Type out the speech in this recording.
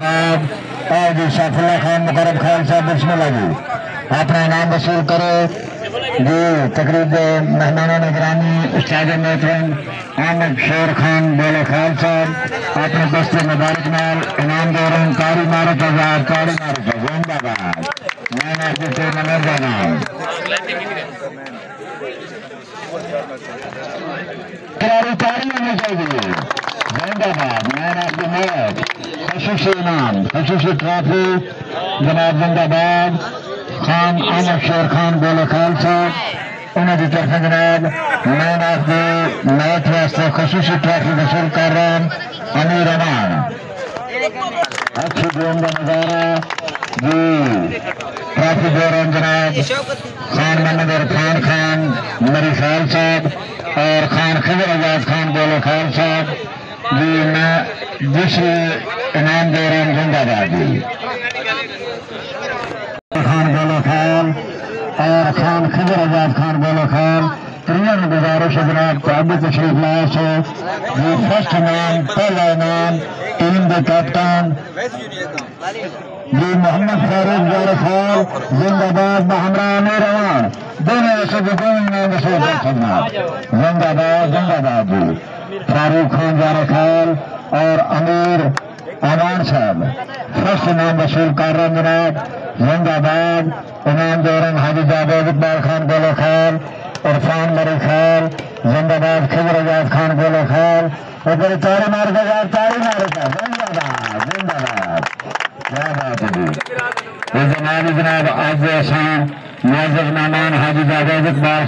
اور جی سیف اللہ خان، مقرب خان صاحب، بسم اللہ جی۔ اپنا انعام وصول کرو۔ جی تقریب مہمان نگرانی، استاد محترم، احمد شیر خان، بولے خیال صاحب، اپنے دست مبارک نال، انعام دے رہے ہیں تاری مارو تزار تاری مارو تزار زندہ باد۔ میں نے آپ کے منر دینا کراری تاری ہونی چاہیے زندہ باد، میں نے آپ کے ملک خصوصی انعام خصوصی ٹرافی جناب زندہ باد خان احمد شیر خان بولے خیال صاحب انہوں کی طرف جناب میں نے آپ کے میچ واسطے خصوصی ٹرافی وصول کر رہا ہوں امیر امان اچھی گیم کا نظارہ جی ٹرافی دے رہے ہیں جناب خان محمد عرفان خان میری خیال صاحب اور خان خضر آزاد خان بولے خیال صاحب جی میں دوسرے انعام دے رہے ہیں، زندہ باد جی۔ خان بولو خان، اور خان خضر آزاد خان بولو خان۔ ترین گزارش ہے جناب ابھی تشریف لائے سے۔ یہ فرسٹ انعام، پہلا انعام ٹیم کے کیپٹن۔ جی محمد فاروق زور خان، زندہ باد بہمراہ امیر روان دونوں ایسے بھی دونوں انعام وصول زندہ باد زندہ باد جی۔ فاروق خان زور خان اور امیر امان صاحب، فرسٹ انعام وصول کر رہے ہیں جناب زندہ باد انعام دے حاجی جاوید اقبال خان بولو خان عرفان مری خان زندہ باد خضر اجاز خان بولو خان اور بڑی تاری مار کے جائے تاری مار کے زندہ باد زندہ باد کیا بات ہے جی؟ یہ جناب جناب، آج آسان معزز مہمان حاجی جاوید اقبال